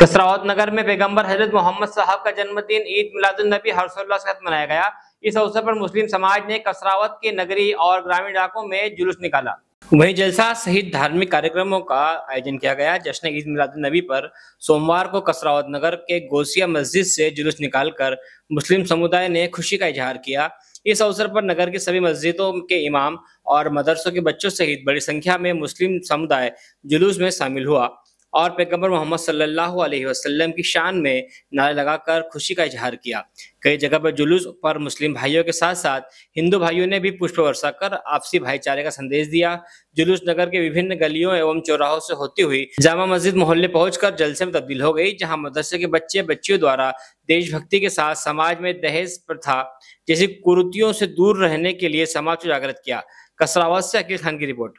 कसरावत नगर में पैगंबर हज़रत मोहम्मद साहब का जन्मदिन ईद मिलादुलनबी हर्षोल्लास के साथ मनाया गया। इस अवसर पर मुस्लिम समाज ने कसरावत के नगरी और ग्रामीण इलाकों में जुलूस निकाला। वहीं जलसा सहित धार्मिक कार्यक्रमों का आयोजन किया गया, जश्न ईद मिलादुलनबी पर सोमवार को कसरावत नगर के गोसिया मस्जिद से जुलूस निकालकर मुस्लिम समुदाय ने खुशी का इजहार किया। इस अवसर पर नगर की सभी मस्जिदों के इमाम और मदरसों के बच्चों सहित बड़ी संख्या में मुस्लिम समुदाय जुलूस में शामिल हुआ। और पैगंबर मोहम्मद सल्लल्लाहु अलैहि वसल्लम की शान में नारे लगाकर खुशी का इजहार किया। कई जगह पर जुलूस पर मुस्लिम भाइयों के साथ साथ हिंदू भाइयों ने भी पुष्प वर्षा कर आपसी भाईचारे का संदेश दिया। जुलूस नगर के विभिन्न गलियों एवं चौराहों से होती हुई जामा मस्जिद मोहल्ले पहुंचकर जलसे में तब्दील हो गई, जहाँ मदरसे के बच्चे बच्चियों द्वारा देशभक्ति के साथ समाज में दहेज प्रथा जैसी कुरुतियों से दूर रहने के लिए समाज को जागृत किया। कसरावत से अकील खान की रिपोर्ट।